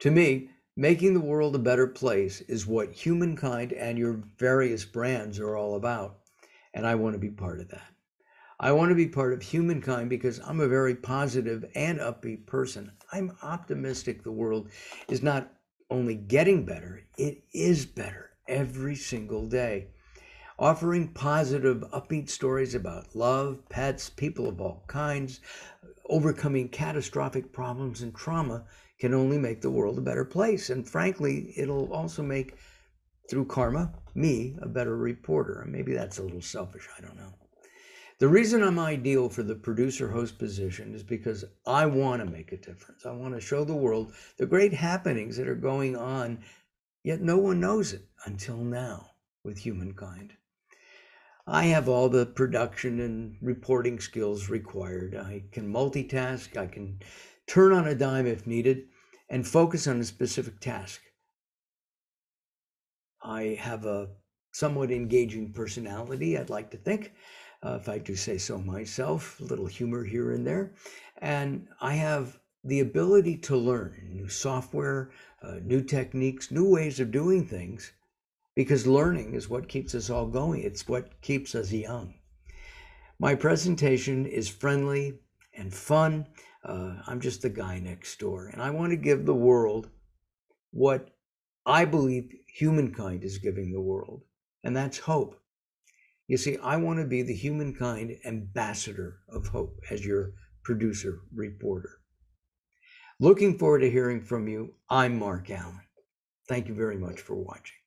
To me, making the world a better place is what humankind and your various brands are all about. And I want to be part of that. I want to be part of humankind because I'm a very positive and upbeat person. I'm optimistic the world is not only getting better, it is better every single day. Offering positive, upbeat stories about love, pets, people of all kinds, overcoming catastrophic problems and trauma can only make the world a better place. And frankly, it'll also make, through karma, me a better reporter. And maybe that's a little selfish, I don't know. The reason I'm ideal for the producer host position is because I want to make a difference. I want to show the world the great happenings that are going on, yet no one knows it until now with humankind. I have all the production and reporting skills required. I can multitask, I can turn on a dime if needed, and focus on a specific task. I have a somewhat engaging personality, I'd like to think, uh, if I do say so myself, a little humor here and there. And I have the ability to learn new software, uh, new techniques, new ways of doing things, because learning is what keeps us all going. It's what keeps us young. My presentation is friendly and fun. Uh, I'm just the guy next door, and I want to give the world what I believe humankind is giving the world, and that's hope. You see, I want to be the humankind ambassador of hope as your producer reporter. Looking forward to hearing from you. I'm Mark Alyn. Thank you very much for watching.